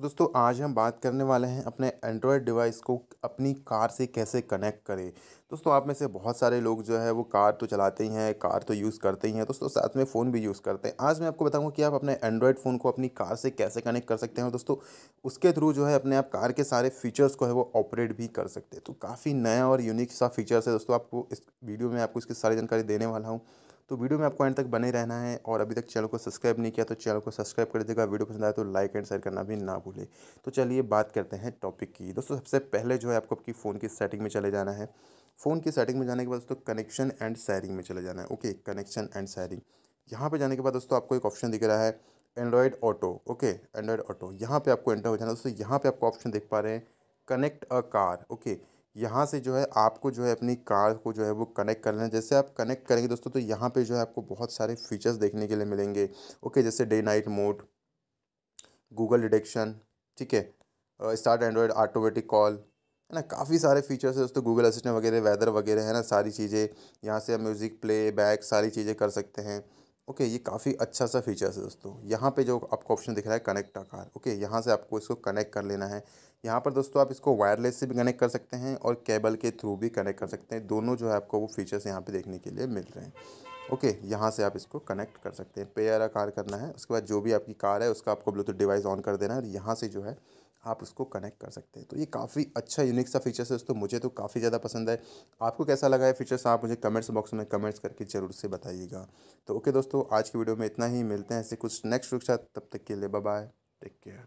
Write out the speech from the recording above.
तो दोस्तों, आज हम बात करने वाले हैं अपने एंड्रॉयड डिवाइस को अपनी कार से कैसे कनेक्ट करें। दोस्तों, आप में से बहुत सारे लोग जो है, वो कार तो चलाते ही हैं, कार तो यूज़ करते ही हैं। दोस्तों, साथ में फ़ोन भी यूज़ करते हैं। आज मैं आपको बताऊँगा कि आप अपने एंड्रॉयड फ़ोन को अपनी कार से कैसे कनेक्ट कर सकते हैं। दोस्तों, उसके थ्रू जो है, अपने आप कार के सारे फीचर्स को है, वो ऑपरेट भी कर सकते हैं। तो काफ़ी नया और यूनिक सा फीचर्स है। दोस्तों, आपको इस वीडियो में आपको इसकी सारी जानकारी देने वाला हूँ। तो वीडियो में आपको एंड तक बने रहना है और अभी तक चैनल को सब्सक्राइब नहीं किया तो चैनल को सब्सक्राइब कर देगा वीडियो पसंद आए तो लाइक एंड शेयर करना भी ना भूले। तो चलिए बात करते हैं टॉपिक की। दोस्तों, सबसे पहले जो है आपको आपकी फ़ोन की सेटिंग में चले जाना है। फ़ोन की सेटिंग में जाने के बाद दोस्तों कनेक्शन एंड शेयरिंग में चले जाना है। ओके कनेक्शन एंड शेयरिंग यहाँ पर जाने के बाद दोस्तों आपको एक ऑप्शन दिख रहा है Android auto okay Android auto यहाँ पर आपको एंटर हो जाना दोस्तों, यहाँ पर आपको ऑप्शन देख पा रहे हैं कनेक्ट अ कार ओके यहाँ से जो है आपको जो है अपनी कार को जो है वो कनेक्ट कर लेना जैसे आप कनेक्ट करेंगे दोस्तों तो यहाँ पे जो है आपको बहुत सारे फीचर्स देखने के लिए मिलेंगे। ओके जैसे day night mode Google detection ठीक है? स्टार्ट एंड्रॉयड ऑटोमेटिक कॉल है ना? काफ़ी सारे फीचर्स है दोस्तों गूगल असिस्टेंट वगैरह वेदर वगैरह, है ना? सारी चीज़ें, यहाँ से हम म्यूज़िक प्ले बैक सारी चीज़ें कर सकते हैं। ओके, ये काफ़ी अच्छा सा फीचर्स है दोस्तों। यहाँ पे जो आपको ऑप्शन दिख रहा है कनेक्ट कार ओके? यहाँ से आपको इसको कनेक्ट कर लेना है। यहाँ पर दोस्तों आप इसको वायरलेस से भी कनेक्ट कर सकते हैं और केबल के थ्रू भी कनेक्ट कर सकते हैं। दोनों जो है आपको वो फीचर्स यहाँ पे देखने के लिए मिल रहे हैं। ओके, यहाँ से आप इसको कनेक्ट कर सकते हैं। पेयर कार करना है, उसके बाद जो भी आपकी कार है, उसका आपको ब्लूटूथ डिवाइस ऑन कर देना है और यहाँ से जो है आप उसको कनेक्ट कर सकते हैं। तो ये काफ़ी अच्छा यूनिक सा फीचर्स है दोस्तों, मुझे तो काफ़ी ज़्यादा पसंद है। आपको कैसा लगा है फीचर्स आप मुझे कमेंट्स बॉक्स में कमेंट्स करके ज़रूर से बताइएगा। तो ओके दोस्तों, आज की वीडियो में इतना ही, मिलते हैं ऐसे कुछ नेक्स्ट वीक तब तक के लिए बाय टेक केयर